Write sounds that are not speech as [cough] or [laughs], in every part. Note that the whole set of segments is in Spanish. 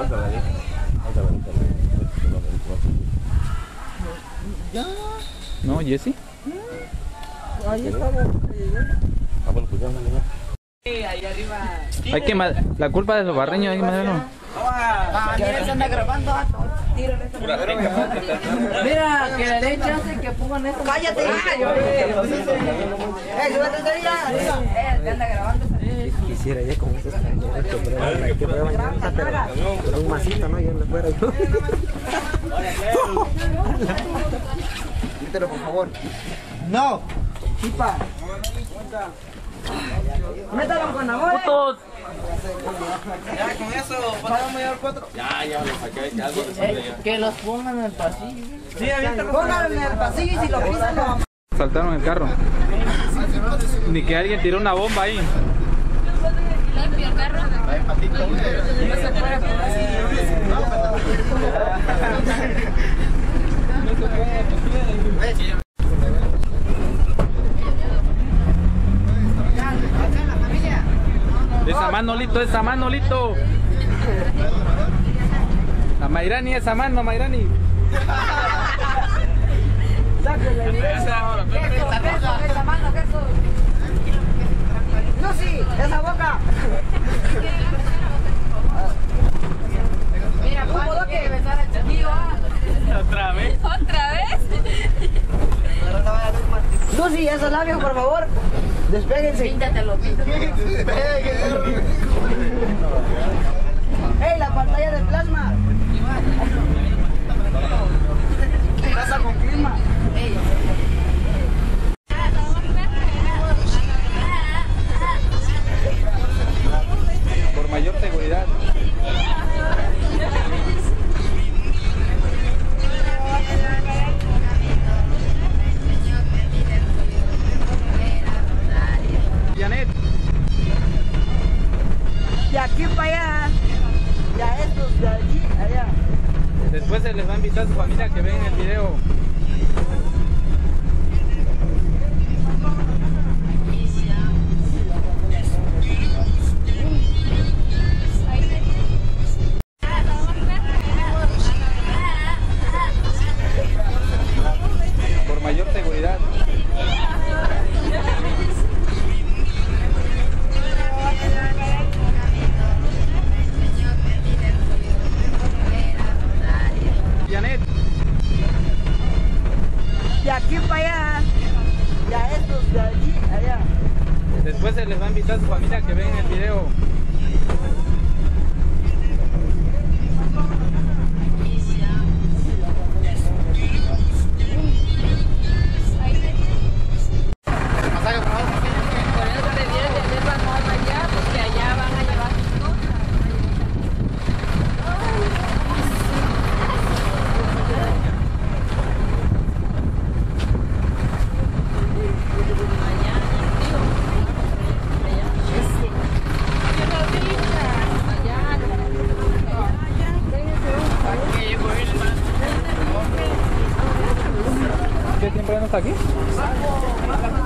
Ahí. ¿No, Jesse? ahí estamos. Ah, bueno, pues ya, ya, ya. Hay que la culpa de los barreños, hay que mandarlo. Ah, mira, se anda grabando. ah, tírale Mira, que le den chance que pongan esto. Cállate. Eh, súbete. Eh, anda grabando. Quisiera ya con estos cañones que prueban, que prueban llanta, pero, pero un masito, ¿no? Yo le fuera yo. Quítelo, por favor. No. Chipa. Métalo con amor. ¡Putos! Eh, que los pongan en el pasillo. Sí, Pónganlo en el pasillo y si lo pisan lo Saltaron el carro. Ni que alguien tiró una bomba ahí. Esa mano, Lito, esa mano, Lito. La Mayrani, esa mano, Mayrani. No, sí, esa boca. Mira, ¿cómo que besar chiquillo? Otra vez. ¿Otra vez? Lucy, esos labios, por favor. Despéguense. Píntatelo, píntatelo. [laughs] ¡Ey, la pantalla de plasma! Después se les va a invitar a su familia que ven el video. ¿Qué tiempo ya no está aquí?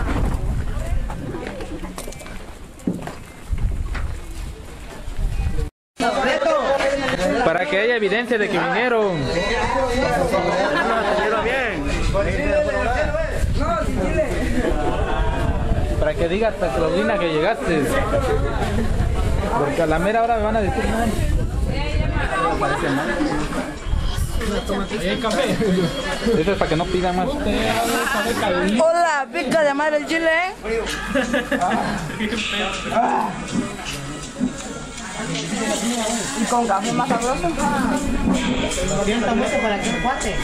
Para que haya evidencia de que vinieron. Para que digas, Claudina, que llegaste. Porque a la mera hora me van a decir no. Eso es para que no pidan más. Hola, pica de madre el chile. ¿eh? Y con café más sabroso. Para que cuate.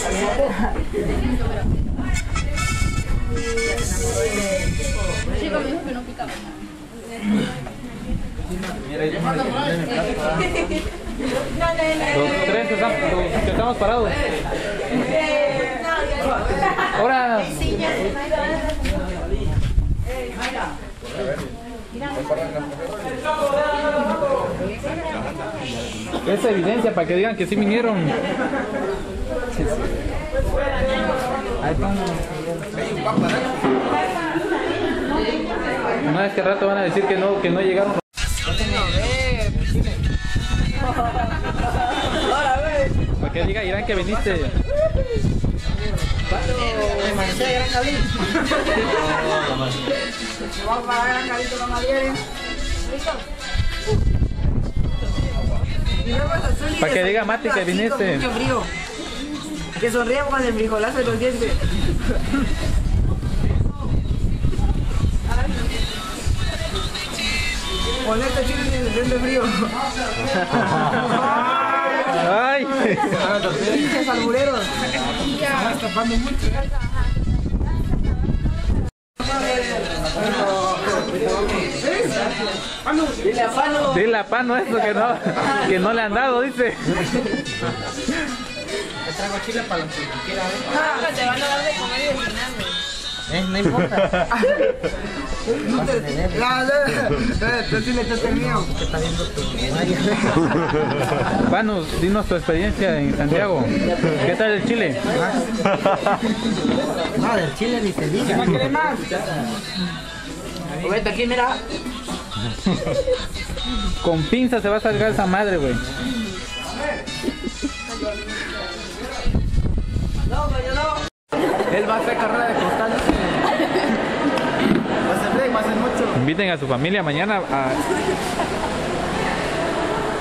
Chico me dijo que no picaba. Estamos, parados. Ahora. Es evidencia para que digan que sí vinieron. Ahí están. No es que rato van a decir que no, que no llegaron. Que diga Irán que viniste. Gran Cali. Vamos para Gran Cali con Mariel. Para que diga Mati que viniste. Mucho frío. Que sonríe con el frijolazo de los dientes. Con este chile en el frío. [laughs] Ay. Pinches albureros. Dile a Pano. Dile a Pano eso que no, que no le han dado, dice. Ah, te van a dar de comer y de. Eh, no importa. [laughs] No, no, no. Tú sí le echaste el mío. Pano, [laughs] dinos tu experiencia en Santiago. ¿Qué tal el Chile? No, del chile ni se diga. ¿Quieres más? Vete aquí, mira. Con pinza se va a salgar esa madre, güey. No, pero yo no. Él va a hacer carrera de costal. Va a hacer break, va a hacer mucho. Inviten a su familia mañana a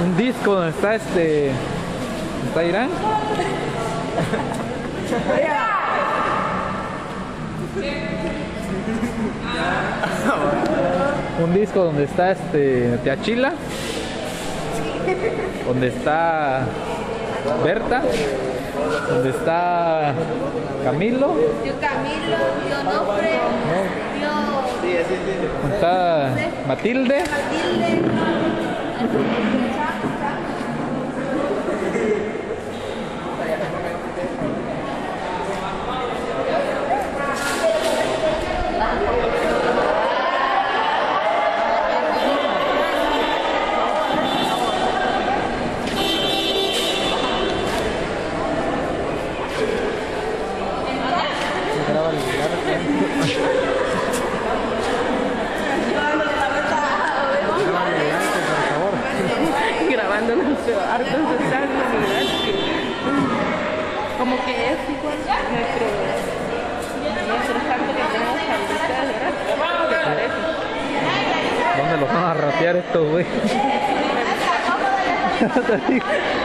un disco donde está este. ¿Está Irán? Un disco donde está este Teachila, donde está Berta, donde está Camilo, Tío Camilo, tío donde está Matilde. Matilde. Estos, güey? [laughs] [laughs]